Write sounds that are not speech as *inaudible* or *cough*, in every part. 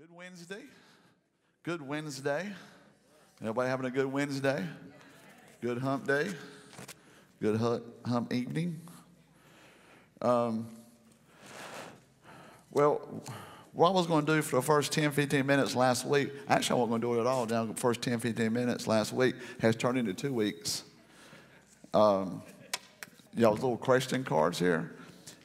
Good Wednesday. Good Wednesday. Everybody having a good Wednesday? Good hump day? Good hu- hump evening? Um, well, what I was going to do for the first 10, 15 minutes last week, actually, I wasn't going to do it at all down the first 10, 15 minutes last week, has turned into two weeks. Um, y'all's little question cards here.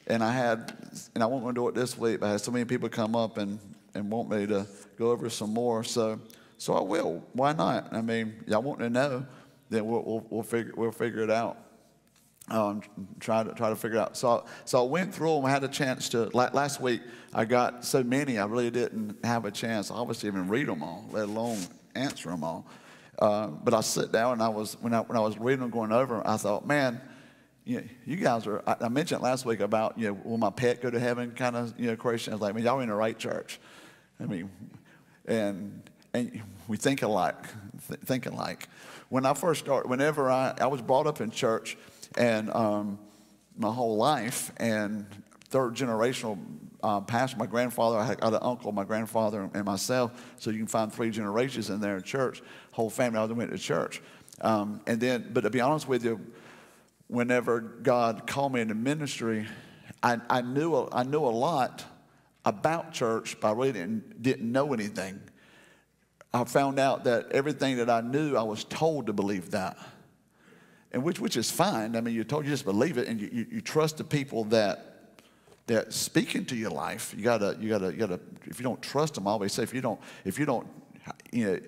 And I had, and I wasn't going to do it this week, but I had so many people come up and and want me to go over some more. So, so I will. Why not? I mean, y'all want to know, then we'll, we'll, we'll, figure, we'll figure it out. Um, try to try to figure it out. So, so I went through them. I had a chance to. Last week, I got so many. I really didn't have a chance, obviously, even read them all, let alone answer them all. Uh, but I sit down and I was when I when I was reading them, going over, I thought, man, you, know, you guys are. I, I, mentioned last week about you know, will my pet go to heaven? Kind of you know question. I was like, man, y'all in the right church. I mean, and, and we think alike, th- think alike. When I first started, whenever I, I was brought up in church and um, my whole life, and third generational uh, pastor, my grandfather, I got an uncle, my grandfather, and myself, so you can find three generations in there in church. Whole family, I went to church. Um, and then, but to be honest with you, whenever God called me into ministry, I, I, knew, I knew a lot about church, but I really didn't, didn't know anything. I found out that everything that I knew, I was told to believe that. And which, which is fine. I mean, you're told you just believe it and you, you, you trust the people that, that speak into your life. You gotta, you gotta, you gotta, if you don't trust them, I always say, if you don't, if you don't, you know,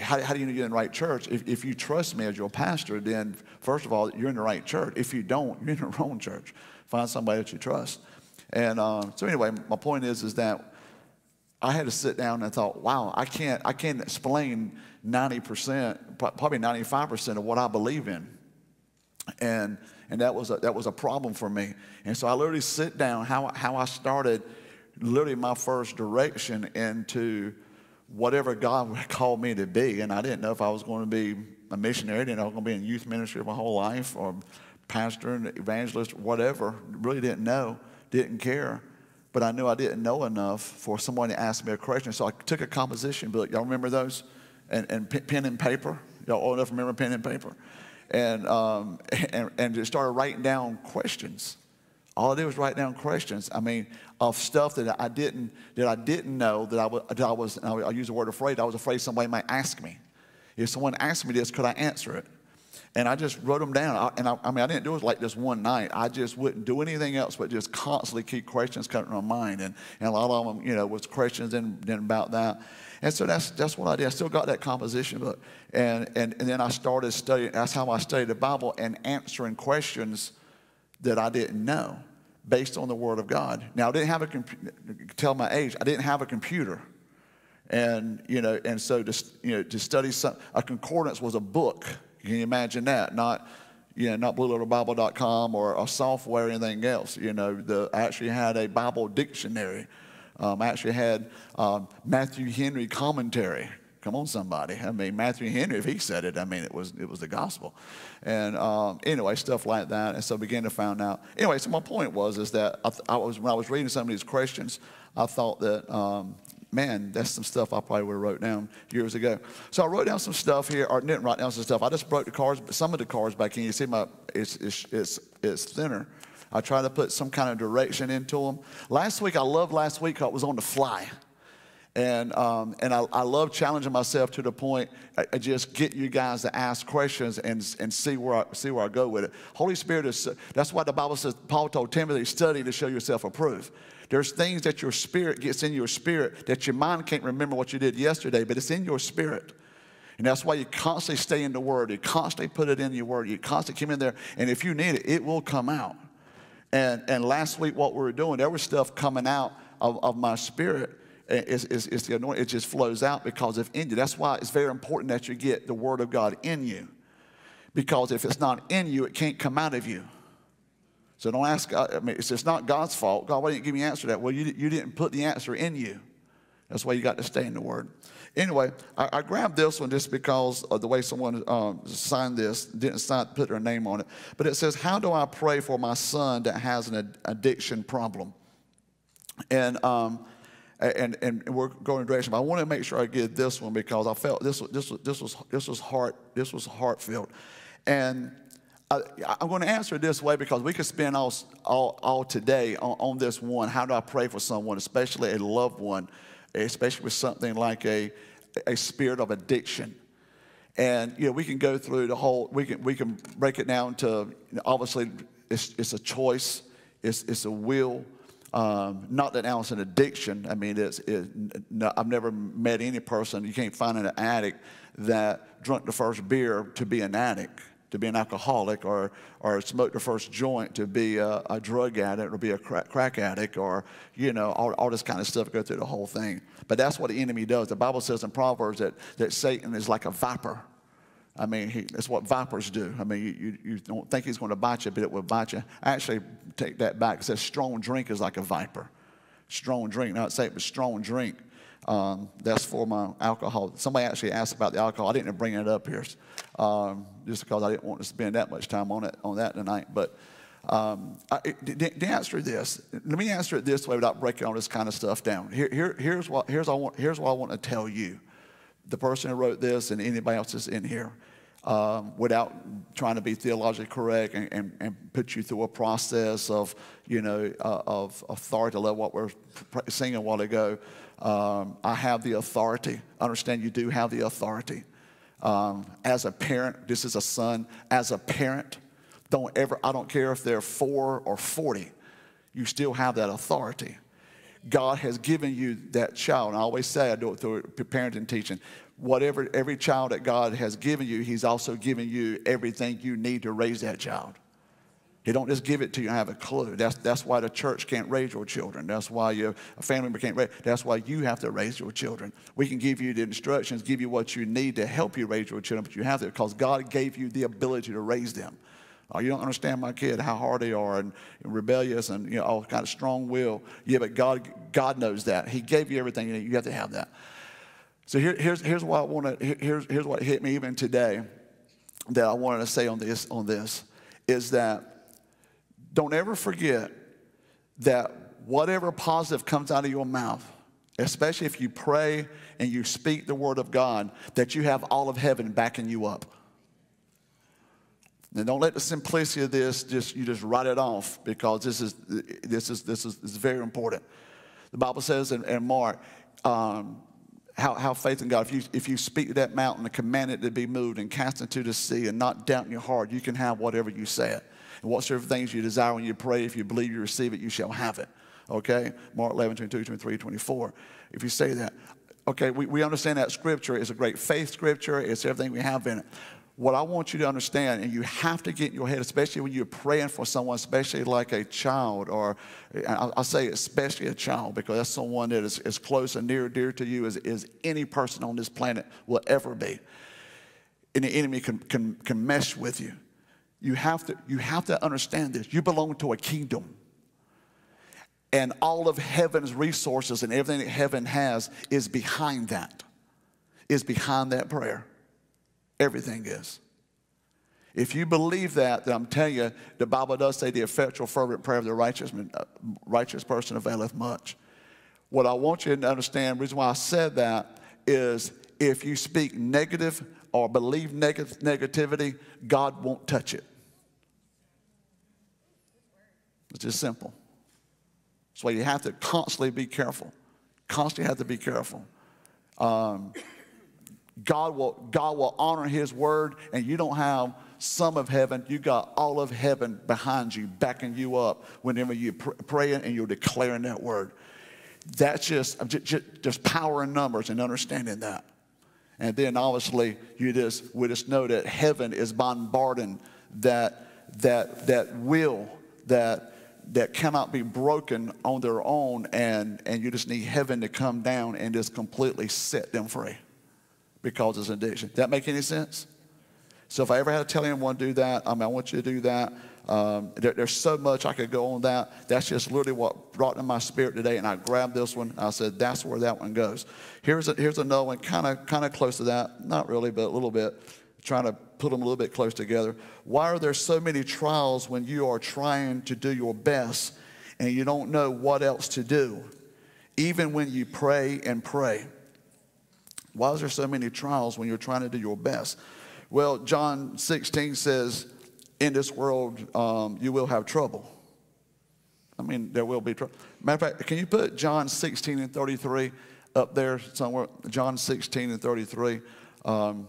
how, how do you know you're in the right church? If, if you trust me as your pastor, then first of all, you're in the right church. If you don't, you're in the *laughs* wrong church. Find somebody that you trust. And uh, so anyway, my point is, is that I had to sit down and thought, wow, I can't, I can't explain 90%, probably 95% of what I believe in. And, and that, was a, that was a problem for me. And so I literally sit down, how, how I started literally my first direction into whatever God *laughs* called me to be. And I didn't know if I was going to be a missionary, didn't know I was going to be in youth ministry my whole life or pastor and evangelist, whatever. Really didn't know didn't care, but I knew I didn't know enough for someone to ask me a question. So I took a composition book. Y'all remember those? And, and pen and paper. Y'all old enough to remember pen and paper? And, um, *laughs* and, and just started writing down questions. All I did was write down questions. I mean, of stuff that I didn't that I didn't know that I was. That I was I use the word afraid. I was afraid somebody might ask me. If someone asked me this, could I answer it? And I just wrote them down. I, and I, I, mean, I didn't do it like this one night. I just wouldn't do anything else but just constantly keep questions coming to my mind. And, and a lot of them, you know, was questions and then about that. And so that's, that's what I did. I still got that composition book. And, and, and then I started studying. That's how I studied the Bible and answering questions that I didn't know based on the Word of God. Now, I didn't have a computer, tell my age, I didn't have a computer. And, you know, and so to, you know, to study some, a concordance was a book can you imagine that? Not, you know, not blueletterbible.com or a software or anything else. You know, the, actually had a Bible dictionary. Um, I actually had um, Matthew Henry commentary. Come on, somebody. I mean, Matthew Henry, if he said it, I mean, it was, it was the gospel. And um, anyway, stuff like that. And so I began to find out. Anyway, so my point was is that I, I was, when I was reading some of these questions, I thought that um, man, that's some stuff I probably would have wrote down years ago. So I wrote down some stuff here, or didn't write down some stuff. I just broke the cards, some of the cards back in. You see, my it's it's it's, it's thinner. I try to put some kind of direction into them. Last week, I loved last week. I was on the fly. And, um, and I, I love challenging myself to the point I, I, just get you guys to ask questions and, and see, where I, see where I go with it. Holy Spirit is, that's why the Bible says, Paul told Timothy, study to show yourself approved. There's things that your spirit gets in your spirit that your mind can't remember what you did yesterday, but it's in your spirit. And that's why you constantly stay in the Word. You constantly put it in your Word. You constantly come in there, and if you need it, it will come out. And, and last week, what we were doing, there was stuff coming out of, of my spirit. It's, it's, it's the anointing. It just flows out because of in you. That's why it's very important that you get the Word of God in you. Because if it's not in you, it can't come out of you. So don't ask. I mean, it's, not God's fault. God, why didn't you give me an answer to that? Well, you, you didn't put the answer in you. That's why you got to stay in the Word. Anyway, I, I grabbed this one just because of the way someone um, signed this, didn't sign, put their name on it. But it says, How do I pray for my son that has an addiction problem? And, um, and, and we're going in direction. But I want to make sure I get this one because I felt this, this, this, was, this, was, heart, this was heartfelt. And I, am going to answer it this way because we could spend all, all, all today on, on, this one. How do I pray for someone, especially a loved one, especially with something like a, a spirit of addiction? And you know, we can go through the whole. We can we can break it down to obviously it's, it's a choice, it's, it's a will. Um, not that now it's an addiction. I mean, it's, it, no, I've never met any person, you can't find an addict that drank the first beer to be an addict, to be an alcoholic, or, or smoked the first joint to be a, a drug addict or be a crack, crack, addict, or, you know, all, all this kind of stuff go through the whole thing. But that's what the enemy does. The Bible says in Proverbs that, that Satan is like a viper I mean, he, that's what vipers do. I mean, you, you, don't think he's going to bite you, but it will bite you. I actually take that back. It says strong drink is like a viper. Strong drink. Not say it was strong drink. Um, that's for my alcohol. Somebody actually asked about the alcohol. I didn't bring it up here um, just because I didn't want to spend that much time on it on that tonight. But um, I, the, the answer this. Let me answer it this way without breaking all this kind of stuff down. Here, here, here's, what, here's, I want, here's what I want to tell you the person who wrote this and anybody else that's in here um, without trying to be theologically correct and, and, and, put you through a process of, you know, uh, of authority, like what we're singing a while ago. Um, I have the authority. Understand you do have the authority. Um, as a parent, this is a son. As a parent, don't ever, I don't care if they're four or 40, you still have that authority. God has given you that child. And I always say, I do it through parenting teaching. Whatever, every child that God has given you, He's also given you everything you need to raise that child. He don't just give it to you and have a clue. That's, that's why the church can't raise your children. That's why your family member can't raise. That's why you have to raise your children. We can give you the instructions, give you what you need to help you raise your children, but you have to because God gave you the ability to raise them. Oh, you don't understand my kid, how hard they are and, and rebellious and you know, all kind of strong will. Yeah, but God, God knows that. He gave you everything you need. You have to have that. So here, here's, here's what I want to, here's, here's what hit me even today that I wanted to say on this, on this is that don't ever forget that whatever positive comes out of your mouth, especially if you pray and you speak the word of God, that you have all of heaven backing you up. And don't let the simplicity of this just you just write it off because this is this is this is, this is very important. The Bible says in, in Mark, um, how, how faith in God. If you if you speak to that mountain and command it to be moved and cast into the sea and not doubt in your heart, you can have whatever you say it. And whatsoever things you desire when you pray, if you believe you receive it, you shall have it. Okay? Mark 11, 22, 23, 24. If you say that, okay, we, we understand that scripture is a great faith scripture, it's everything we have in it what I want you to understand, and you have to get in your head, especially when you're praying for someone, especially like a child, or I, say especially a child because that's someone that is as close and near dear to you as, as any person on this planet will ever be. And the enemy can, can, can mess with you. You have, to, you have to understand this. You belong to a kingdom. And all of heaven's resources and everything that heaven has is behind that, is behind that prayer. Everything is. If you believe that, then I'm telling you, the Bible does say the effectual, fervent prayer of the righteous, uh, righteous person availeth much. What I want you to understand, the reason why I said that is if you speak negative or believe neg- negativity, God won't touch it. It's just simple. That's why you have to constantly be careful. Constantly have to be careful. Um, God will, God will honor his word, and you don't have some of heaven. You got all of heaven behind you, backing you up whenever you're praying and you're declaring that word. That's just, just, just power in numbers and understanding that. And then obviously, you just, we just know that heaven is bombarding that, that, that will that, that cannot be broken on their own, and, and you just need heaven to come down and just completely set them free because it's an addiction. Does that make any sense? So if I ever had to tell anyone do that, I mean, I want you to do that. Um, there, there's so much I could go on that. That's just literally what brought in my spirit today. And I grabbed this one. I said, that's where that one goes. Here's, a, here's another one, kind of kind of close to that. Not really, but a little bit. Trying to put them a little bit close together. Why are there so many trials when you are trying to do your best and you don't know what else to do? even when you pray and pray. Why is there so many trials when you're trying to do your best? Well, John 16 says, In this world, um, you will have trouble. I mean, there will be trouble. Matter of fact, can you put John 16 and 33 up there somewhere? John 16 and 33. Um,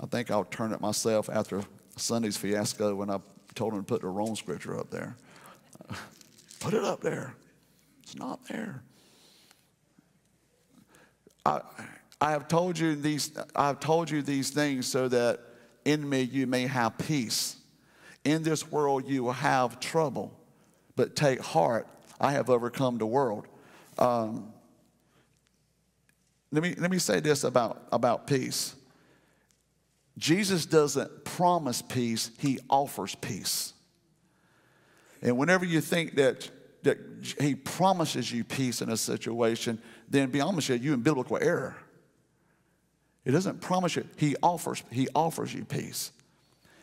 I think I'll turn it myself after Sunday's fiasco when I told him to put the wrong scripture up there. *laughs* put it up there. It's not there. I, I have told you these. I have told you these things so that in me you may have peace. In this world you will have trouble, but take heart. I have overcome the world. Um, let me let me say this about about peace. Jesus doesn't promise peace, he offers peace. And whenever you think that, that he promises you peace in a situation, then be honest with you, you're in biblical error. He doesn't promise you, he offers, he offers you peace.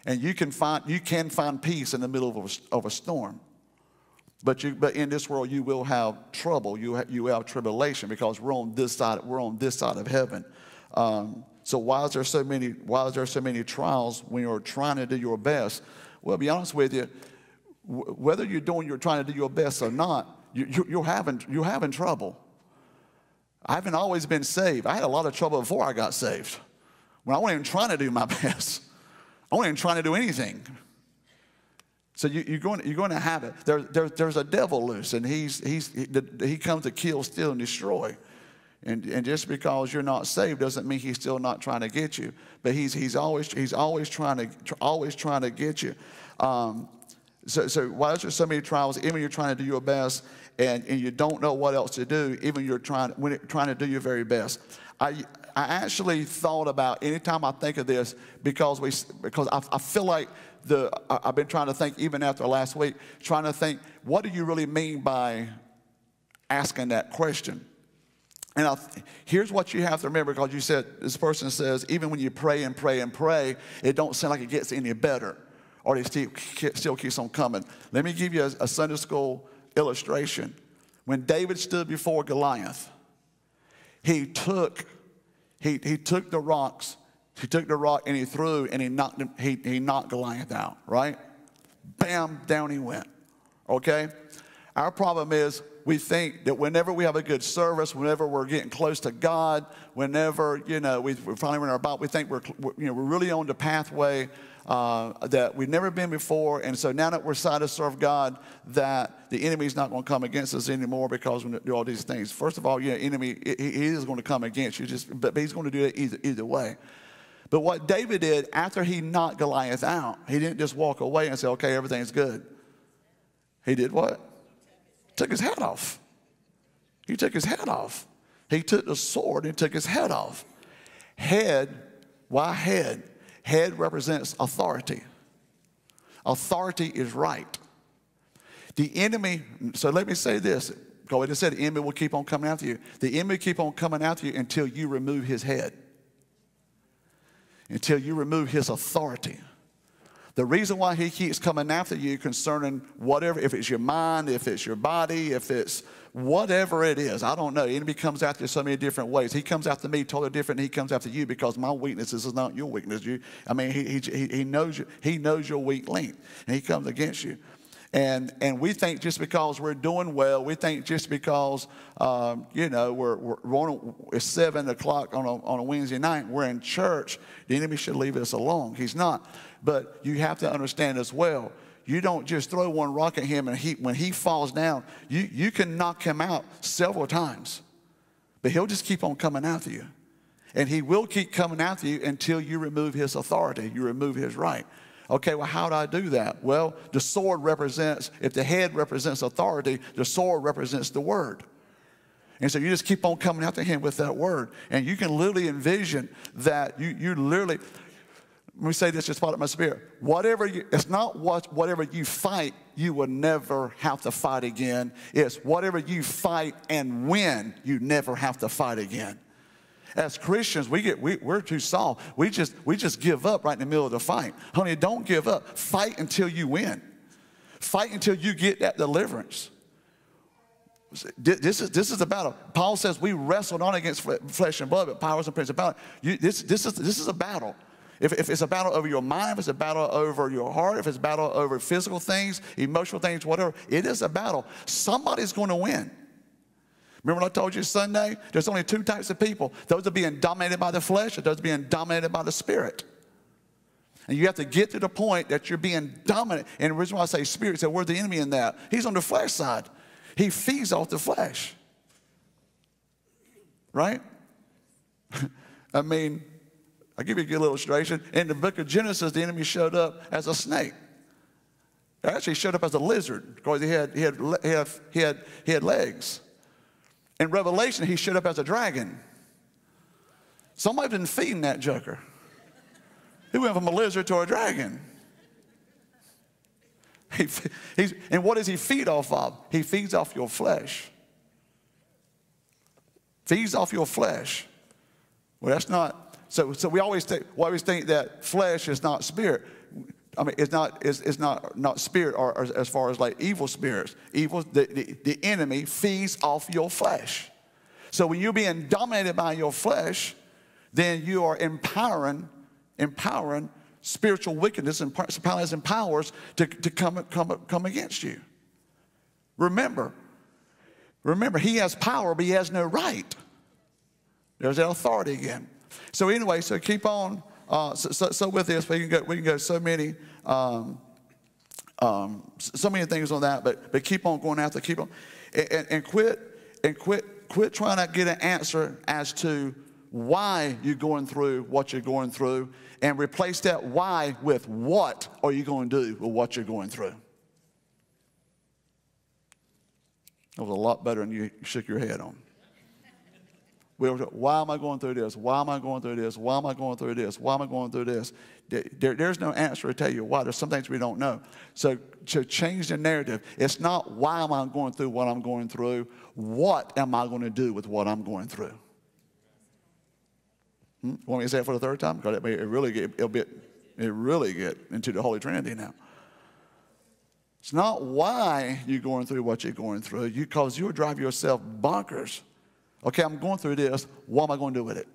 And you can find, you can find peace in the middle of a, of a storm. But, you, but in this world, you will have trouble. You, ha, you will have tribulation because we're on this side, we're on this side of heaven. Um, so why is there so many, why is there so many trials when you're trying to do your best? Well, be honest with you, whether you're doing, you're trying to do your best or not, you, you're, having, you're having trouble. I haven't always been saved. I had a lot of trouble before I got saved. When I wasn't even trying to do my *laughs* best. I wasn't even trying to do anything. So you, are going, you're going to have it. There, there, there's a devil loose, and he's, he's, he, he comes to kill, steal, and destroy. And, and just because you're not saved doesn't mean he's still not trying to get you. But he's, he's, always, he's always, trying to, always trying to get you. Um, so, so why is there so many trials? Even you're trying to do your best and, and you don't know what else to do, even you're trying, when it, trying to do your very best. I, I actually thought about anytime I think of this because, we, because I, I feel like the, I've been trying to think even after last week, trying to think, what do you really mean by asking that question? And I, here's what you have to remember because you said, this person says, even when you pray and pray and pray, it don't seem like it gets any better or it still, still keeps on coming. Let me give you a, a Sunday school illustration. When David stood before Goliath, he took, he, he took the rocks, he took the rock and he threw and he knocked, him, he, he knocked Goliath out, right? Bam, down he went. Okay? Our problem is we think that whenever we have a good service, whenever we're getting close to God, whenever, you know, we, are finally in our Bible, we think we're, you know, we're really on the pathway uh, that we've never been before. And so now that we're decided to serve God, that the enemy's not going to come against us anymore because we do all these things. First of all, yeah, enemy, he, he is going to come against you, just, but he's going to do it either, either way. But what David did after he knocked Goliath out, he didn't just walk away and say, okay, everything's good. He did what? Took his hat off. He took his hat off. He took the sword and took his head off. Head, why head? Head represents authority. Authority is right. The enemy, so let me say this. Go ahead and say the enemy will keep on coming after you. The enemy keep on coming after you until you remove his head. Until you remove his authority. The reason why he keeps coming after you concerning whatever, if it's your mind, if it's your body, if it's whatever it is, I don't know. The enemy comes after you so many different ways. He comes after me totally different. He comes after you because my weaknesses is not your weakness. You, I mean, he, he, he, knows you, he knows your weak link, and he comes against you. And, and we think just because we're doing well, we think just because, um, you know, we're, we're on, it's 7 o'clock on a, on a Wednesday night, we're in church, the enemy should leave us alone. He's not. But you have to understand as well, you don't just throw one rock at him and he, when he falls down, you, you can knock him out several times. But he'll just keep on coming after you. And he will keep coming after you until you remove his authority, you remove his right. Okay, well, how do I do that? Well, the sword represents, if the head represents authority, the sword represents the word. And so you just keep on coming after him with that word. And you can literally envision that you, you literally, let me say this just part of my spirit. Whatever you, it's not what, whatever you fight, you will never have to fight again. It's whatever you fight and win, you never have to fight again. As Christians, we get we, we're too soft. We just we just give up right in the middle of the fight. Honey, don't give up. Fight until you win. Fight until you get that deliverance. This is, this is a battle. Paul says we wrestle not against flesh and blood, but powers and principalities. This, this, is, this is a battle. If, if it's a battle over your mind, if it's a battle over your heart, if it's a battle over physical things, emotional things, whatever, it is a battle. Somebody's going to win. Remember what I told you Sunday? There's only two types of people those are being dominated by the flesh, and those are being dominated by the spirit. And you have to get to the point that you're being dominant. And the reason why I say spirit, said, where's the enemy in that? He's on the flesh side. He feeds off the flesh. Right? *laughs* I mean, I'll give you a good illustration. In the book of Genesis, the enemy showed up as a snake. Actually showed up as a lizard because he had, he had, he had, he had, he had legs. In Revelation, he showed up as a dragon. Somebody been feeding that joker. He went from a lizard to a dragon. He, and what does he feed off of? He feeds off your flesh. Feeds off your flesh. Well, that's not, so, so we always think, we always think that flesh is not spirit. I mean, it's not, it's, it's not, not spirit or, or, as far as like evil spirits. Evil, the, the, the enemy feeds off your flesh. So when you're being dominated by your flesh, then you are empowering, empowering spiritual wickedness and principalities and powers to, to come, come, come against you. Remember, remember, he has power, but he has no right. There's that authority again. So anyway, so keep on. Uh, so, so, so, with this, we can go, we can go so many, um, um, so many things on that, but, but keep on going after, keep on, and, and quit, and quit, quit trying to get an answer as to why you're going through what you're going through and replace that why with what are you going to do with what you're going through. That was a lot better than you shook your head on. Why am I going through this? Why am I going through this? Why am I going through this? Why am I going through this? There, there's no answer to tell you why. There's some things we don't know. So to change the narrative, it's not why am I going through what I'm going through. What am I going to do with what I'm going through? Hmm? Want me to say it for the third time? Because it, it really get, it'll be, it really get into the Holy Trinity now. It's not why you're going through what you're going through, you because you, drive yourself bonkers. Okay, I'm going through this. What am I going to do with it?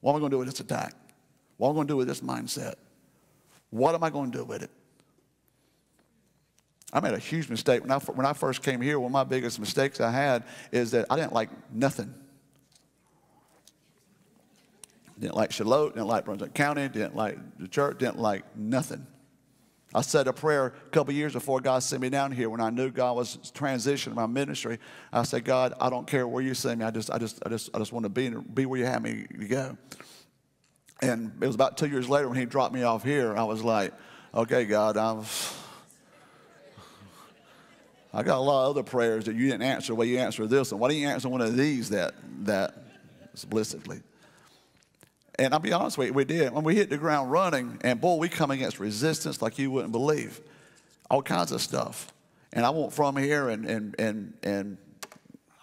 What am I going to do with this attack? What am I going to do with this mindset? What am I going to do with it? I made a huge mistake. When I, when I first came here, one of my biggest mistakes I had is that I didn't like nothing. Didn't like Shallotte, didn't like Brunswick County, didn't like the church, didn't like nothing. I said a prayer a couple years before God sent me down here when I knew God was transitioning my ministry. I said, God, I don't care where you send me. I just, I just, I just, I just want to be, be where you have me to go. And it was about two years later when he dropped me off here. I was like, okay, God, I'm, I got a lot of other prayers that you didn't answer. Well, you answered this one. Why didn't you answer one of these that, that explicitly? And I'll be honest with you, we did. When we hit the ground running, and boy, we come against resistance like you wouldn't believe. All kinds of stuff. And I went from here, and, and, and, and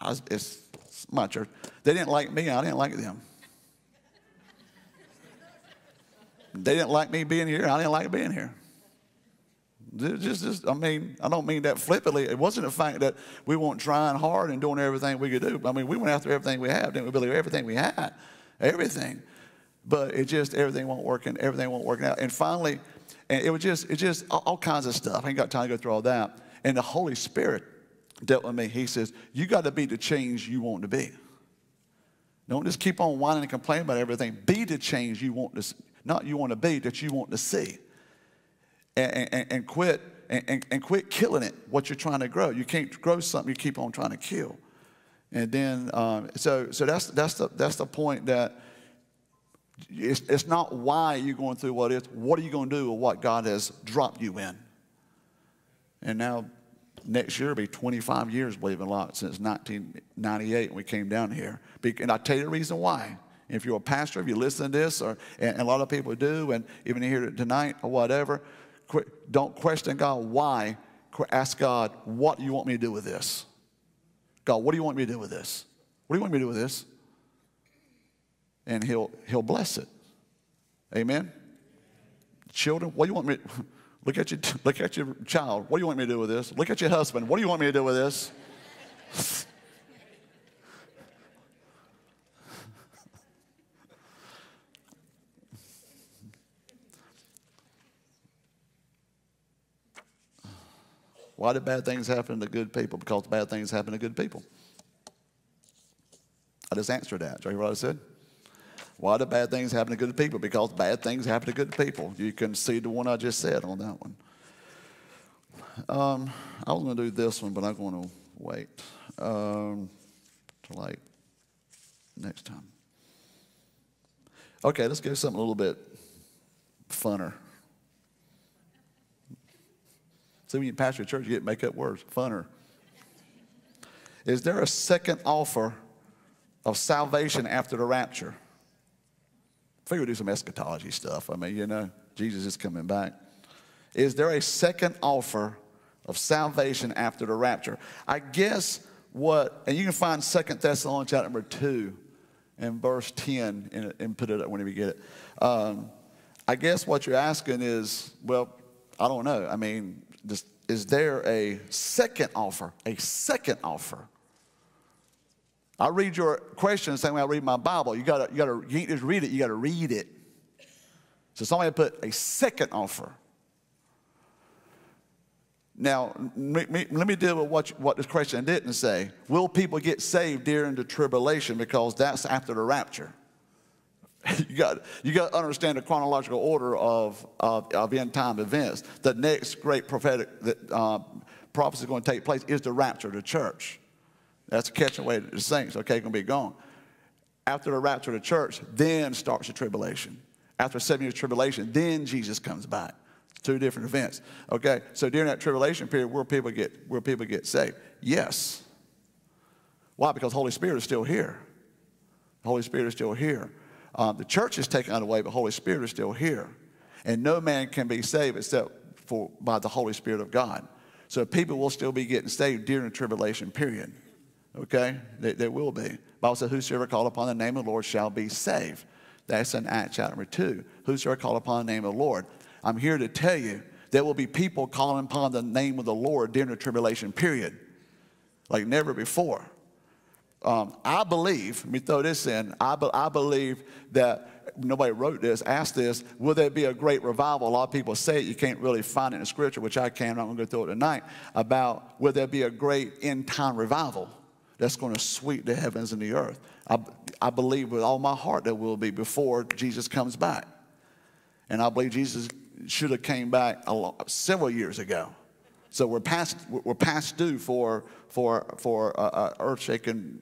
was, it's my church. They didn't like me, I didn't like them. They didn't like me being here, I didn't like being here. Just, just, I mean, I don't mean that flippantly. It wasn't the fact that we weren't trying hard and doing everything we could do. I mean, we went after everything we had, didn't we, Billy? Everything we had, everything. But it just, everything won't work and everything won't work out. And finally, and it was just, it just all, kinds of stuff. I ain't got time to go through all that. And the Holy Spirit dealt with me. He says, You got to be the change you want to be. Don't just keep on whining and complaining about everything. Be the change you want to, not you want to be, that you want to see. And, and, and quit and, and, quit killing it, what you're trying to grow. You can't grow something you keep on trying to kill. And then, um, so, so that's, that's, the, that's the point that it's, it's not why you're going through what is. What are you going to do with what God has dropped you in? And now, next year will be 25 years, believe it or not, since 1998 when we came down here. And I'll tell you the reason why. If you're a pastor, if you listen to this, or, and a lot of people do, and even here tonight or whatever, don't question God why. Ask God, what do you want me to do with this? God, what do you want me to do with this? What do you want me to do with this? And he'll, he'll bless it. Amen? Children, what do you want me to, *laughs* look at your, *laughs* look at your child. What do you want me to do with this? Look at your husband. What do you want me to do with this? *laughs* Why do bad things happen to good people? Because bad things happen to good people. I just answered that. Did you hear what I said? Why do bad things happen to good people? Because bad things happen to good people. You can see the one I just said on that one. Um, I was going to do this one, but I'm going to wait um, to like next time. Okay, let's go something a little bit funner. See, when you pastor a church, you get make up words. Funner. Is there a second offer of salvation after the rapture? Figure we do some eschatology stuff. I mean, you know, Jesus is coming back. Is there a second offer of salvation after the rapture? I guess what, and you can find Second Thessalonians chapter number 2 and verse 10 and, and put it up whenever you get it. Um, I guess what you're asking is, well, I don't know. I mean, just, is there a second offer? A second offer? I read your question the same way I read my Bible. You gotta, you gotta, you can't just read it, you gotta read it. So somebody put a second offer. Now, let me deal with what, what this question didn't say. Will people get saved during the tribulation? Because that's after the rapture. *laughs* you got you got to understand the chronological order of, of, of end time events. The next great prophetic uh, prophecy is going to take place is the rapture of the church. That's catching away the saints. Okay, to be gone. After the rapture of the church, then starts the tribulation. After seven years tribulation, then Jesus comes back. Two different events. Okay, so during that tribulation period, will people get will people get saved? Yes. Why? Because Holy Spirit is still here. The Holy Spirit is still here. Um, the church is taken away, but Holy Spirit is still here. And no man can be saved except for by the Holy Spirit of God. So people will still be getting saved during the tribulation period. Okay? There, there will be. Bible says, Whosoever call upon the name of the Lord shall be saved. That's in Acts chapter number two. Whosoever call upon the name of the Lord. I'm here to tell you there will be people calling upon the name of the Lord during the tribulation period, like never before. Um, I believe, let me throw this in, I, be, I believe that nobody wrote this, asked this, will there be a great revival? A lot of people say it, you can't really find it in scripture, which I can, I'm to go through it tonight, about will there be a great end time revival that's going to sweep the heavens and the earth. I, I believe with all my heart that will be before Jesus comes back. And I believe Jesus should have came back several years ago. So we're past, we're past due for, for, for a, earth-shaking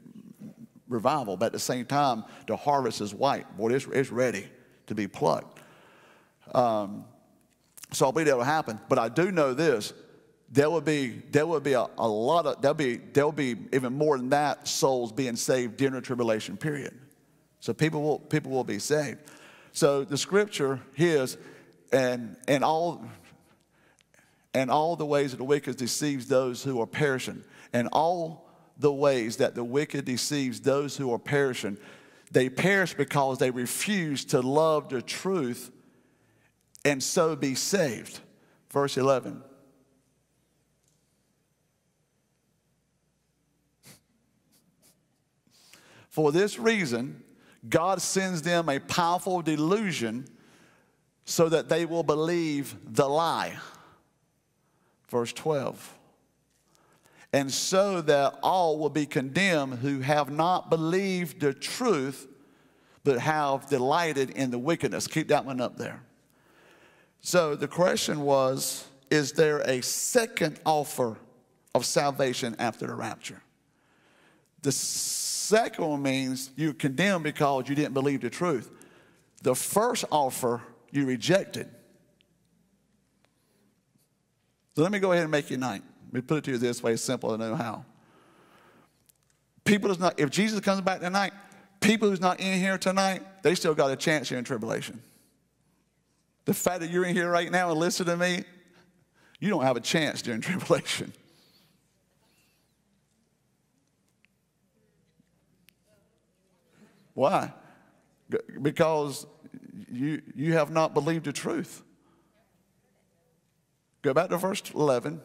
revival. But at the same time, the harvest is white. Boy, it's, it's ready to be plucked. Um, so I believe that will happen. But I do know this. There will be, there will be a, a lot of, there'll be, there'll be even more than that souls being saved during the tribulation period. So people will, people will be saved. So the scripture is, and, and all, and all the ways of the wicked deceives those who are perishing. And all the ways that the wicked deceives those who are perishing, they perish because they refuse to love the truth and so be saved. Verse 11. For this reason, God sends them a powerful delusion so that they will believe the lie verse 12. And so that all will be condemned who have not believed the truth, but have delighted in the wickedness. Keep that one up there. So the question was Is there a second offer of salvation after the rapture? The second one means you're condemned because you didn't believe the truth. The first offer you rejected. So let me go ahead and make you night. Let me put it to you this way, simple to know how. People is not, if Jesus comes back tonight, people who's not in here tonight, they still got a chance here in tribulation. The fact that you're in here right now and listen to me, you don't have a chance during *laughs* tribulation. Why? Because you, you have not believed the truth. Go back to verse 11.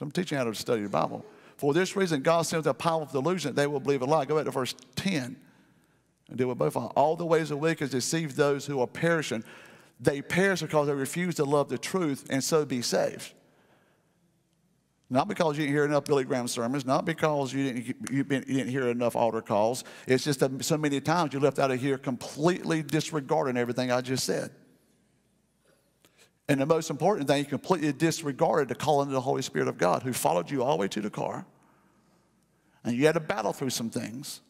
I'm teaching how to study the Bible. For this reason, God sends a powerful delusion that they will believe a lie. Go back to verse 10 and deal with both. All the ways of wicked deceive those who are perishing. They perish because they refuse to love the truth and so be saved. Not because you didn't hear enough Billy Graham sermons, not because you didn't, you didn't hear enough altar calls. It's just that so many times you left out of here completely disregarding everything I just said. And the most important thing, you completely disregarded the calling of the Holy Spirit of God who followed you all the way to the car. And you had to battle through some things.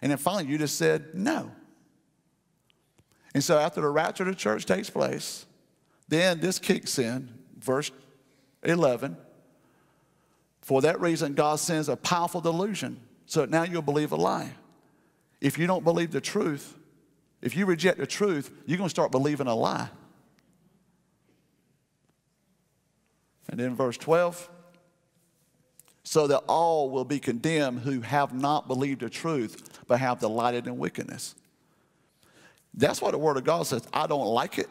And then finally you just said no. And so after the rapture of the church takes place, then this kicks in, verse 11. For that reason, God sends a powerful delusion so now you'll believe a lie. If you don't believe the truth, if you reject the truth, you're going to start believing a lie. And then verse 12, so that all will be condemned who have not believed the truth, but have delighted in wickedness. That's what the Word of God says. I don't like it,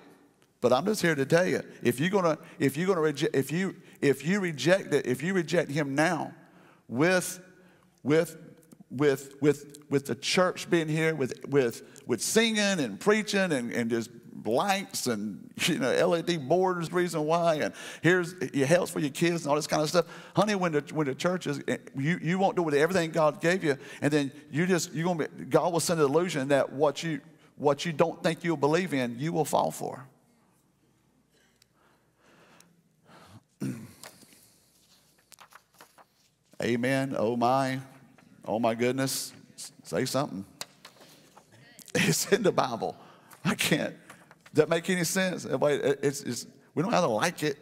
but I'm just here to tell you, if you're gonna, if you're gonna reject, if you if you reject it, if you reject Him now, with with with with with the church being here, with with with singing and preaching and, and just blanks and you know LED borders, reason why, and here's your health for your kids and all this kind of stuff. Honey, when the when the church is, eh, you you won't do with everything God gave you, and then you just you're gonna be, God will send an illusion that what you what you don't think you'll believe in, you will fall for. Amen. Oh my. Oh my goodness. Say something. It's in the Bible. I can't. Does that make any sense? It's, it's, we don't have to like it,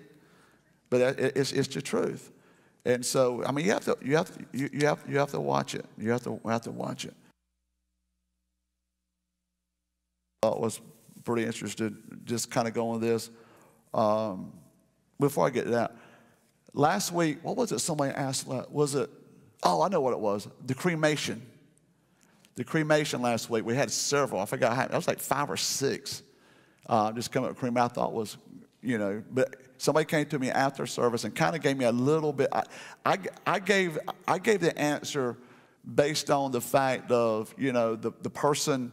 but it's, it's the truth. And so, I mean, you have to, you have to, you, have, you have to watch it. You have to, have to watch it. I was pretty interested, just kind of going this. Um, before I get to that, last week, what was it somebody asked? Was it, oh, I know what it was, the cremation. The cremation last week, we had several. I forgot, how, it was like five or six. Uh, just coming up with cremation, I thought was, you know, but somebody came to me after service and kind of gave me a little bit. I, I, I, gave, I gave the answer based on the fact of, you know, the, the person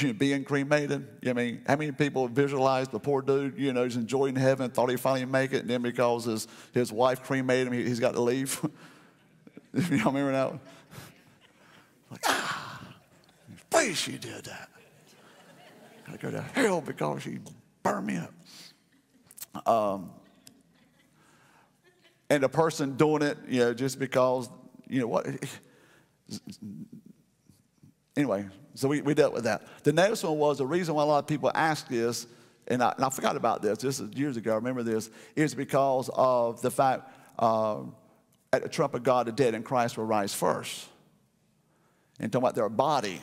you know, being cremated. I mean, how many people visualized the poor dude, you know, he's enjoying heaven, thought he'd finally make it, and then because his, his wife cremated him, he, has got to leave. *laughs* you all remember that? Like, ah, please she did that. I go to hell because she burned me up. Um, and the person doing it, you know, just because, you know what? *laughs* Anyway, so we, we dealt with that. The next one was the reason why a lot of people ask this, and I, and I forgot about this, this is years ago, I remember this, is because of the fact uh, at the trump of God, the dead in Christ will rise first. And talking about their body,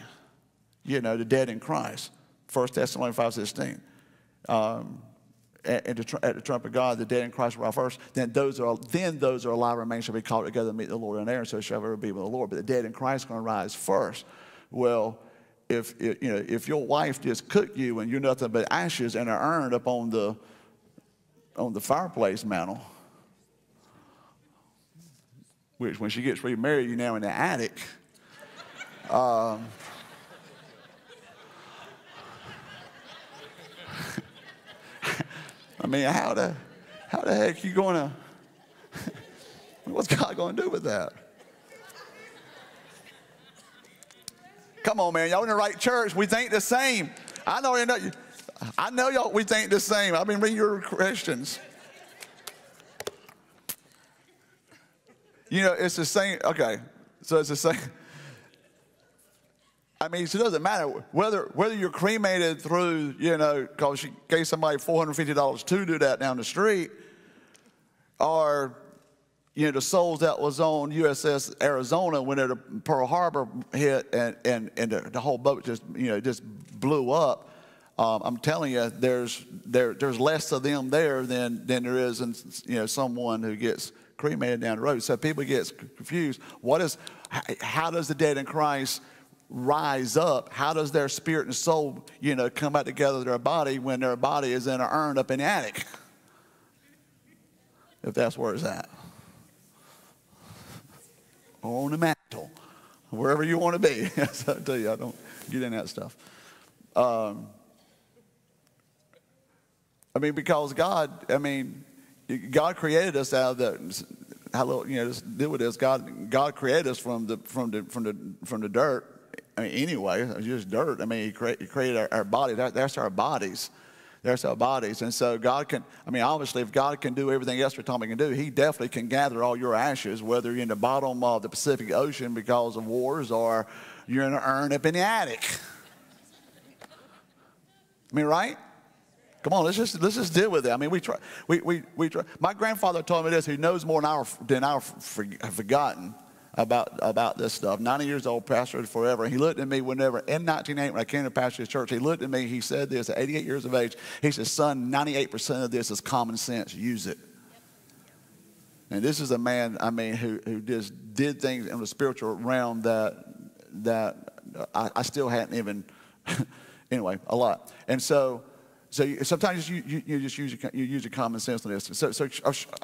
you know, the dead in Christ. 1 Thessalonians 5 16. Um, at, the, at the trump of God, the dead in Christ will rise first. Then those are then those are alive remain shall be called together to meet the Lord in air, and so shall ever be with the Lord. But the dead in Christ are going to rise first. Well, if, you know, if your wife just cooked you and you're nothing but ashes and an urn up on the, on the fireplace mantle, which when she gets remarried, you're now in the attic. Um, *laughs* I mean, how the, how the heck you going *laughs* to, what's God going to do with that? Come on, man. Y'all in the right church. We think the same. I know, you know I know y'all, we think the same. I've been reading your questions. You know, it's the same. Okay, so it's the same. I mean, so it doesn't matter whether whether you're cremated through, you know, because you gave somebody $450 to do that down the street, or you know, the souls that was on USS Arizona when the Pearl Harbor hit and, and, and the, the, whole boat just, you know, just blew up. Um, I'm telling you, there's, there, there's less of them there than, than there is in, you know, someone who gets cremated down the road. So people get confused. What is, how does the dead in Christ rise up? How does their spirit and soul, you know, come back together to their body when their body is in an urn up in the attic? If that's where it's at. On the mantle, wherever you want to be. *laughs* I tell you, I don't get in that stuff. Um, I mean, because God, I mean, God created us out of the, how you know, just deal with this. God, God created us from the, from the, from the, from the dirt. I mean, anyway, just dirt. I mean, He, he created our, our body. That, that's our bodies. That's our bodies. And so God can, I mean, obviously, if God can do everything else Tommy can do, He definitely can gather all your ashes, whether you're in the bottom of the Pacific Ocean because of wars or you're in an urn up in the attic. *laughs* I mean, right? Come on, let's just let's just deal with it. I mean, we try. We we we try. My grandfather told me this. He knows more than I than I have forgotten about about this stuff. 90 years old, pastored forever. He looked at me whenever in 1980 when I came to pastor his church. He looked at me. He said this at 88 years of age. He said, "Son, 98 percent of this is common sense. Use it." And this is a man, I mean, who who just did things in the spiritual realm that that I, I still hadn't even. *laughs* anyway, a lot. And so so you, sometimes you, you, you, just use, you use your common sense on this. So, so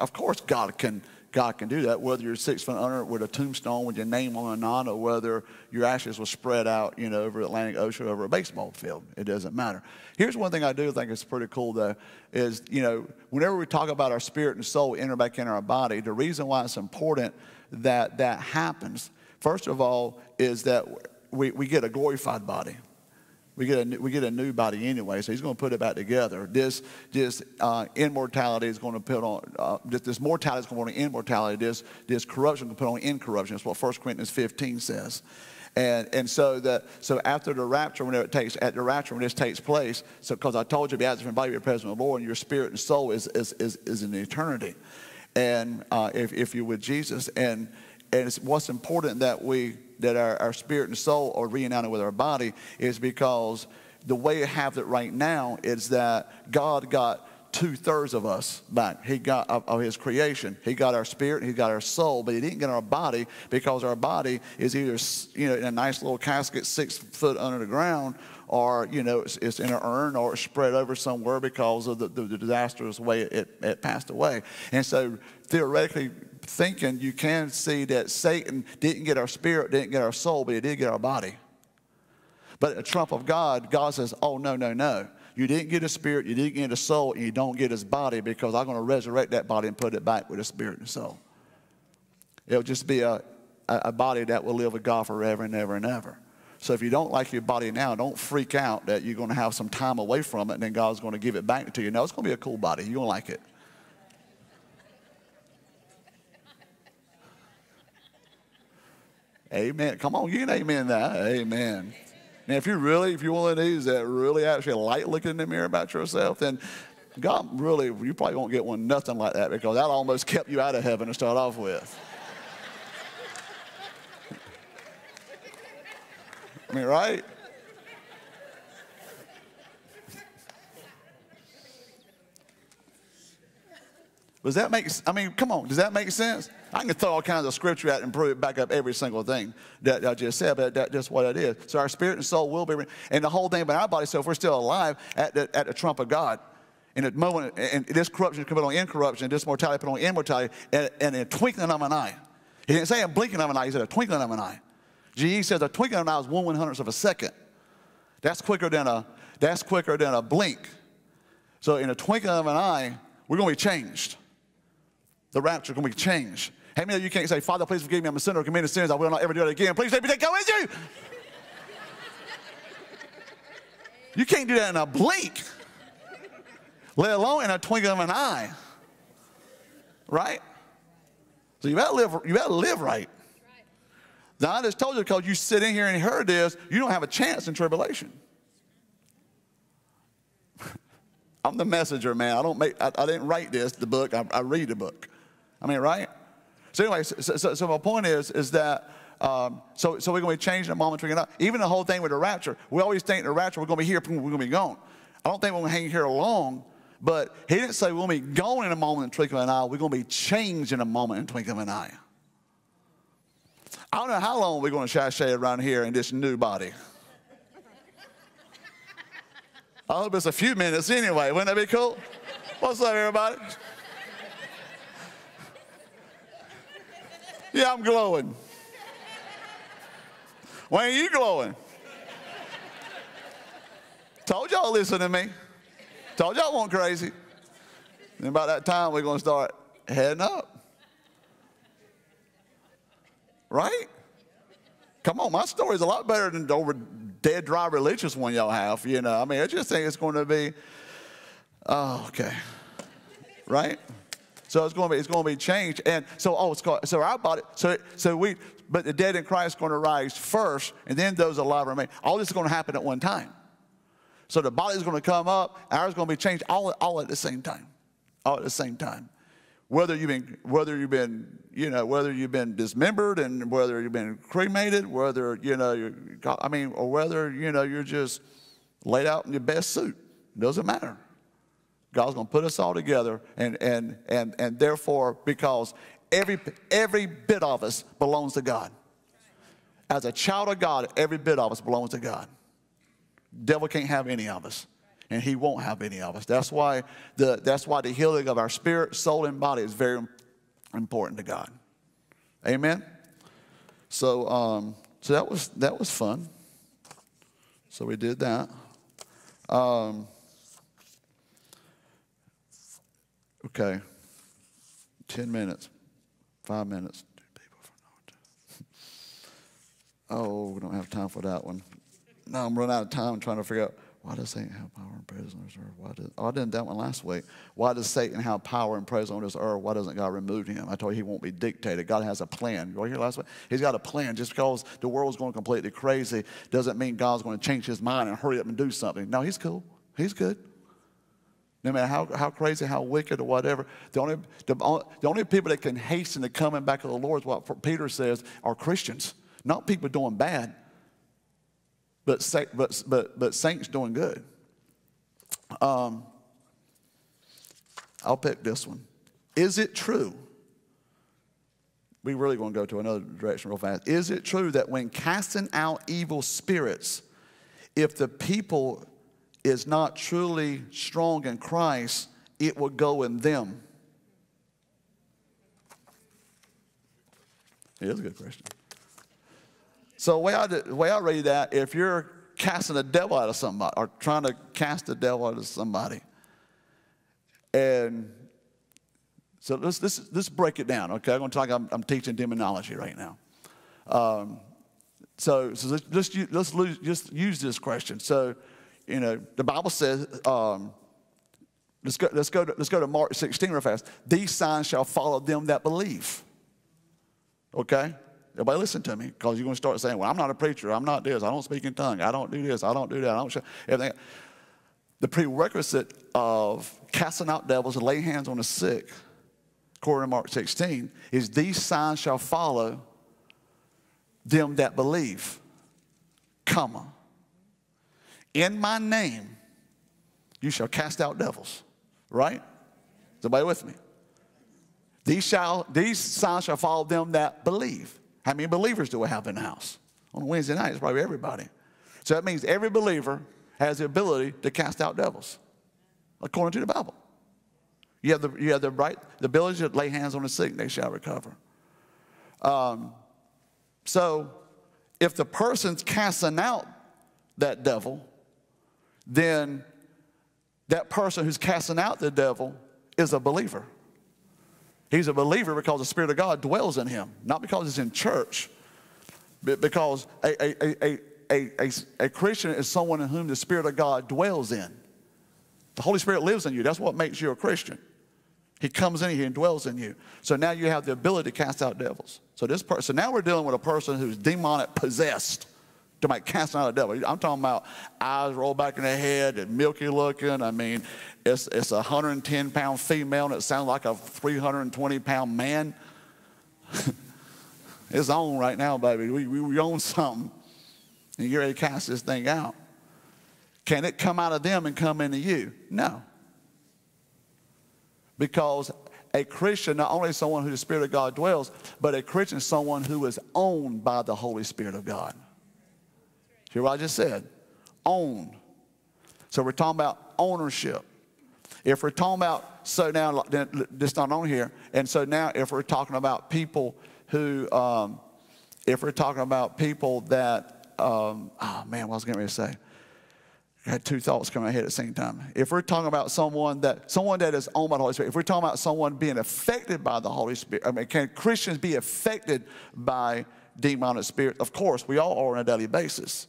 of course God can, God can do that, whether you're six foot under with a tombstone with your name on it or not, or whether your ashes were spread out, you know, over the Atlantic Ocean, over a baseball field. It doesn't matter. Here's one thing I do think is pretty cool, though, is, you know, whenever we talk about our spirit and soul enter back in our body, the reason why it's important that that happens, first of all, is that we, we get a glorified body we get a, we get a new body anyway, so he's going to put it back together. This, this uh, immortality is going to put on, uh, this, this, mortality is going to put on immortality. This, this corruption is going to put on incorruption. That's what 1 Corinthians 15 says. And, and so, the, so after the rapture, whenever it takes, at the rapture, when this takes place, so because I told you, be absent from body, be present with the Lord, and your spirit and soul is, is, is, is in eternity. And uh, if, if you're with Jesus, and, and it's what's important that we that our, our spirit and soul are reunited with our body is because the way it has it right now is that God got two thirds of us back. He got of, of, his creation. He got our spirit, he got our soul, but he didn't get our body because our body is either you know in a nice little casket six foot under the ground, or you know it's, it's in an urn or it's spread over somewhere because of the, the, the disastrous way it, it passed away. And so theoretically, thinking, you can see that Satan didn't get our spirit, didn't get our soul, but he did get our body. But the trump of God, God says, oh, no, no, no. You didn't get a spirit, you didn't get a soul, and you don't get his body because I'm going to resurrect that body and put it back with a spirit and soul. It'll just be a, a body that will live with God forever and ever and ever. So if you don't like your body now, don't freak out that you're going to have some time away from it and then God's going to give it back to you. No, it's going to be a cool body. You're going to like it. Amen. Come on, you can amen that. Amen. Now, if you really, if you're one of these that really actually like looking in the mirror about yourself, then God really, you probably won't get one nothing like that because that almost kept you out of heaven to start off with. I mean, right? Does that make, I mean, come on, does that make sense? I can throw all kinds of scripture out and prove it back up every single thing that I just said, but that's just what it is. So our spirit and soul will be, and the whole thing about our body, so if we're still alive at the, at the trump of God, in a moment, and this corruption can put on incorruption, this mortality put on immortality, and, and in a twinkling of an eye. He didn't say a blinking of an eye, he said a twinkling of an eye. GE says a twinkling of an eye is one one hundredth of a second. That's quicker than a, that's quicker than a blink. So in a twinkling of an eye, we're going to be changed. The rapture is going to be changed. How many of you can't say, Father, please forgive me, I'm a sinner, committed sins, I will not ever do it again. Please let me take go with you. *laughs* you can't do that in a blink, let alone in a twinkle of an eye. Right? So you better live, you better live right. Now, I just told you because you sit in here and heard this, you don't have a chance in tribulation. *laughs* I'm the messenger, man. I don't make, I, I didn't write this, the book. I, I read the book. I mean, right? So anyway, so, so, so my point is, is that um, so, so we're going to be changing the moment we're going to, even the whole thing with the rapture. We always think the rapture, we're going to be here, we're going to be gone. I don't think we're going to hang here long, but he didn't say we're going to be gone in a moment and twinkle of an eye. We're going to be changed in a moment and twinkle of an eye. I don't know how long we're going to sashay around here in this new body. I hope it's a few minutes anyway. Wouldn't that be cool? What's up, everybody? Yeah, I'm glowing. Why ain't you glowing? Told y'all listen to me. Told y'all I crazy. And about that time, we're going to start heading up. Right? Come on, my story's a lot better than the over dead dry religious one y'all have. You know, I mean, I just think it's going to be, oh, okay, right? So it's going to be it's going to be changed, and so oh, it's called, so our body. So so we, but the dead in Christ are going to rise first, and then those alive remain. All this is going to happen at one time. So the body is going to come up, ours is going to be changed all, all at the same time. All at the same time. Whether you've been, whether you've been, you know, whether you've been dismembered and whether you've been cremated, whether, you know, you're, I mean, or whether, you know, you're just laid out in your best suit. Doesn't matter. God's going to put us all together, and, and, and, and therefore, because every, every bit of us belongs to God. As a child of God, every bit of us belongs to God. Devil can't have any of us, and he won't have any of us. That's why the, that's why the healing of our spirit, soul, and body is very important to God. Amen. So, um, so that was that was fun. So we did that. Um, okay, ten minutes, five minutes. *laughs* Oh, we don't have time for that one now I'm running out of time trying to figure out why does Satan have power and presence on this earth? Why does, oh, I didn't that one last week. Why does Satan have power and presence on this earth? Why doesn't God remove him? I told you he won't be dictated. God has a plan. You were here last week? He's got a plan. Just because the world's going completely crazy doesn't mean God's going to change his mind and hurry up and do something. No, he's cool. He's good. No matter how, how crazy, how wicked, or whatever, the only, the, uh, the only people that can hasten the coming back of the Lord is what Peter says are Christians, not people doing bad but, but, but, but saints doing good. Um, I'll pick this one. Is it true? We really want to go to another direction real fast. Is it true that when casting out evil spirits, if the people is not truly strong in Christ, it will go in them? It is a good question. So the way I, the way I read that, if you're casting the devil out of somebody or trying to cast the devil out of somebody, and so let's, let's, let's break it down, okay? I'm going to talk, I'm, I'm teaching demonology right now. Um, so, so let's, let's, let's lose, just use this question. So, you know, the Bible says, um, let's, go, let's, go to, let's go to Mark 16 real fast. These signs shall follow them that believe. Okay? Everybody listen to me because you're going to start saying, well, I'm not a preacher. I'm not this. I don't speak in tongue. I don't do this. I don't do that. I don't show everything. The prerequisite of casting out devils and laying hands on the sick, according to Mark 16, is these signs shall follow them that believe. Comma. In my name, you shall cast out devils. Right? Is everybody with me? These, shall, these signs shall follow them that believe. How many believers do we have in the house? On Wednesday night, it's probably everybody. So that means every believer has the ability to cast out devils, according to the Bible. You have the, you have the right, the ability to lay hands on the sick, and they shall recover. Um, so if the person's casting out that devil, then that person who's casting out the devil is a believer. He's a believer because the Spirit of God dwells in him, not because he's in church, but because a, a, a, a, a, Christian is someone in whom the Spirit of God dwells in. The Holy Spirit lives in you. That's what makes you a Christian. He comes in here and dwells in you. So now you have the ability to cast out devils. So this person, so now we're dealing with a person who's demonic possessed to make casting out a devil. I'm talking about eyes roll back in the head and milky looking. I mean, it's, it's a 110 pound female and it sounds like a 320 pound man. *laughs* it's on right now, baby. We, we, we own something. And you're ready to cast this thing out. Can it come out of them and come into you? No. Because a Christian, not only someone who the Spirit of God dwells, but a Christian is someone who is owned by the Holy Spirit of God. Hear what I just said? Own. So we're talking about ownership. If we're talking about, so now, this not on here, and so now if we're talking about people who, um, if we're talking about people that um, oh man, what was I getting ready to say? I had two thoughts coming ahead at the same time. If we're talking about someone that someone that is owned by the Holy Spirit, if we're talking about someone being affected by the Holy Spirit, I mean, can Christians be affected by demonic spirit? Of course, we all are on a daily basis.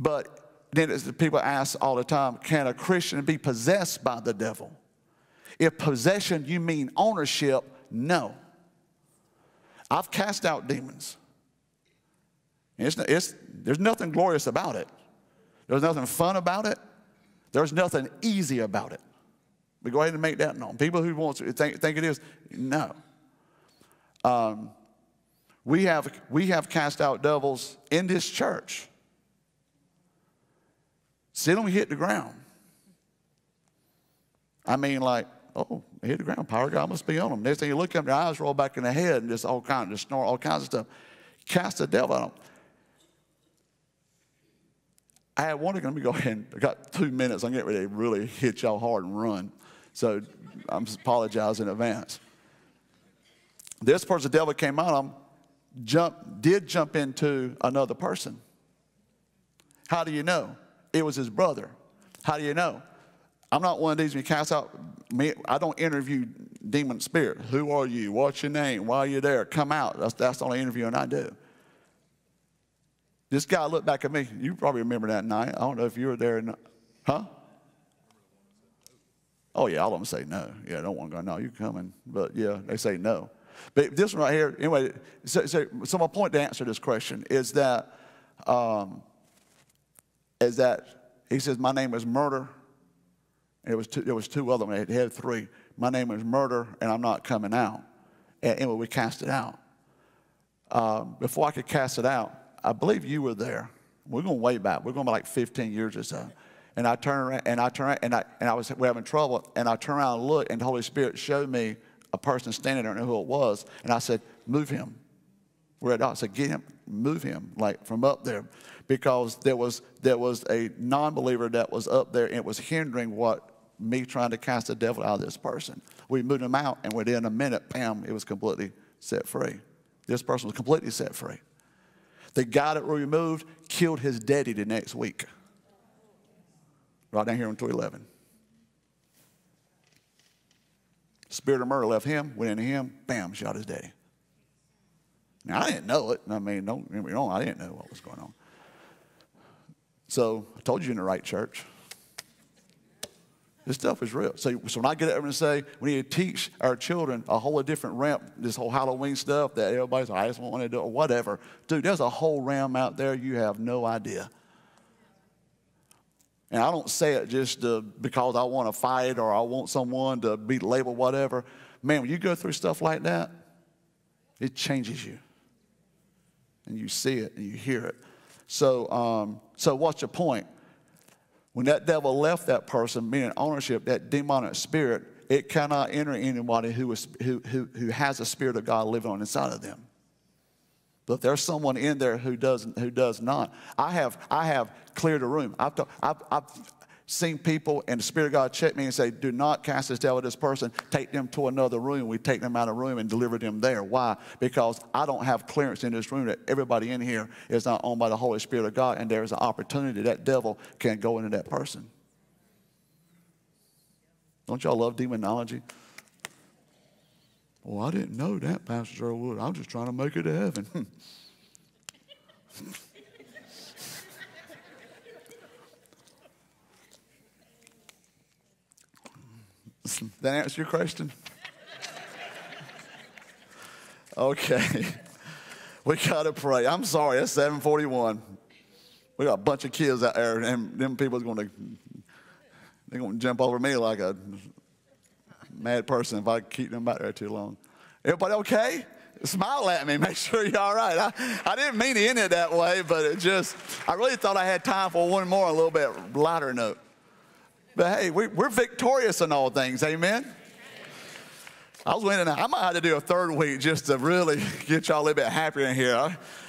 But then people ask all the time, can a Christian be possessed by the devil? If possession you mean ownership, no. I've cast out demons. It's, it's, there's nothing glorious about it. There's nothing fun about it. There's nothing easy about it. We go ahead and make that known. People who want to think, think it is, no. Um, we, have, we have cast out devils in this church. See them hit the ground. I mean, like, oh, hit the ground. Power of God must be on them. Next thing you look up, their eyes roll back in the head and just all kinds, just snort, all kinds of stuff. Cast the devil out. I had one going to go *laughs* ahead I got two minutes. I'm getting ready to really hit y'all hard and run. So I'm apologizing in advance. This person, the devil came out of him, jump, did jump into another person. How do you know? It was his brother. How do you know? I'm not one of these you cast out. I don't interview demon spirit. Who are you? What's your name? Why are you there? Come out. That's, that's the only interviewing I do. This guy looked back at me. You probably remember that night. I don't know if you were there or not. Huh? Oh, yeah, all of them say no. Yeah, I don't want to go. No, you coming. But yeah, they say no. But this one right here, anyway, so, so, so my point to answer this question is that, um, is that he says, my name is murder. And it was two, there was two other them. He had three. My name is murder, and I'm not coming out. And anyway, we cast it out. Um, before I could cast it out, I believe you were there. We're going way back. We're going back like 15 years or so. And I turn around, and I turn around, and I, and I was we're having trouble, and I turn around and look, and the Holy Spirit showed me a person standing there, and who it was, and I said, "Move him." We're at I said, "Get him, move him, like from up there," because there was there was a non-believer that was up there, and it was hindering what me trying to cast the devil out of this person. We moved him out, and within a minute, bam, it was completely set free. This person was completely set free. The guy that we removed killed his daddy the next week. Right down here on 211. Spirit of murder left him, went into him, bam, shot his daddy. Now, I didn't know it. I mean, don't get me wrong, I didn't know what was going on. So I told you you're in the right church. This stuff is real. So, so when I get up and say we need to teach our children a whole different realm, this whole Halloween stuff that everybody's like, I just want to do or whatever. Dude, there's a whole realm out there you have no idea. And I don't say it just because I want to fight or I want someone to be labeled whatever. Man, when you go through stuff like that, it changes you. And you see it and you hear it. So, um, so what's your point? When that devil left that person, meaning ownership, that demonic spirit, it cannot enter anybody who, is, who, who, who has a spirit of God living on inside of them. But if there's someone in there who doesn't, who does not, I have, I have cleared a room. I've, I've, I've seen people and the Spirit of God check me and say, Do not cast this devil at this person. Take them to another room. We take them out of room and deliver them there. Why? Because I don't have clearance in this room that everybody in here is not owned by the Holy Spirit of God, and there is an opportunity that devil can go into that person. Don't y'all love demonology? Well, I didn't know that, Pastor Sherwood. I'm just trying to make it to heaven. *laughs* that answer your question? *laughs* Okay. *laughs* We got to pray. I'm sorry, it's 741. We got a bunch of kids out there, and them people's to, they're to jump over me like a mad person if I keep them back there too long. Everybody okay? Smile at me, *laughs* make sure you're all right. I, I didn't mean to end it that way, but it just, I really thought I had time for one more, a little bit lighter note. But hey, we, are victorious in all things. Amen. I was winning. I might have to do a third week just to really *laughs* get y'all a little bit happier in here.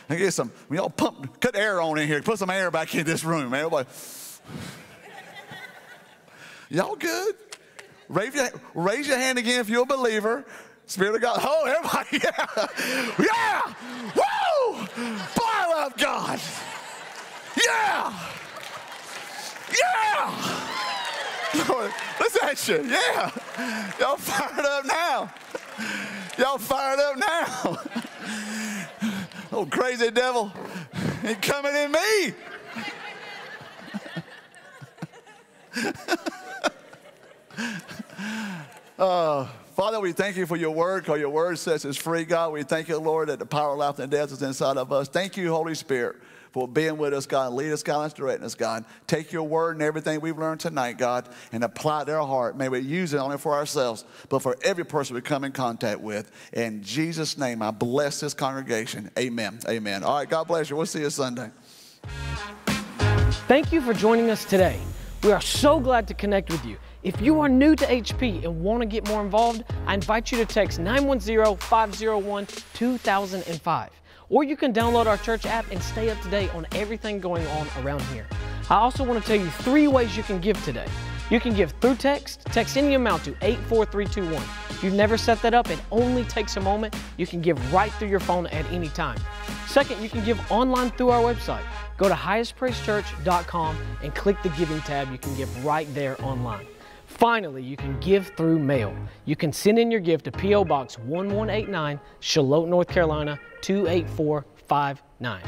I, get some, y'all pump, cut air on in here. Put some air back in this room, man. Everybody. *laughs* y'all good? Raise your, raise your hand again if you're a believer. Spirit of God. *laughs* Oh, everybody. Yeah. Yeah. Woo. Boy, God. Yeah. Yeah. Lord, look at you. Yeah. Y'all fired up now. Y'all fired up now. *laughs* Oh, crazy devil, he coming in me. *laughs* uh, Father, we thank you for your word, because your word says it's free, God. We thank you, Lord, that the power of life and death is inside of us. Thank you, Holy Spirit, for being with us, God. Lead us, God, and direct us, God. Take your word and everything we've learned tonight, God, and apply it to our heart. May we use it only for ourselves, but for every person we come in contact with. In Jesus' name, I bless this congregation. Amen. Amen. All right, God bless you. We'll see you Sunday. Thank you for joining us today. We are so glad to connect with you. If you are new to HP and want to get more involved, I invite you to text 910 501 2005. Or you can download our church app and stay up to date on everything going on around here. I also want to tell you three ways you can give today. You can give through text, text any amount to 84321. If you've never set that up, it only takes a moment. You can give right through your phone at any time. Second, you can give online through our website. Go to highestpraisechurch.com and click the giving tab. You can give right there online. Finally, you can give through mail. You can send in your gift to P.O. Box 1189, Shallotte, North Carolina 28459.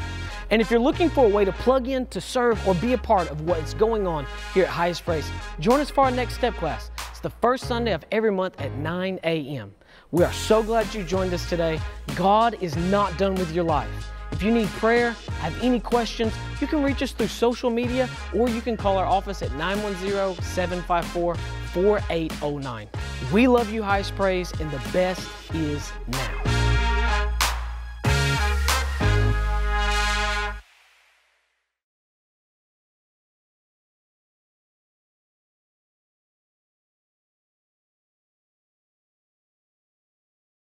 And if you're looking for a way to plug in, to serve, or be a part of what's going on here at Highest Praise, join us for our next step class. It's the first Sunday of every month at 9 a.m. We are so glad you joined us today. God is not done with your life. If you need prayer, have any questions, you can reach us through social media or you can call our office at 910 754 4809. We love you, Highest Praise, and the best is now.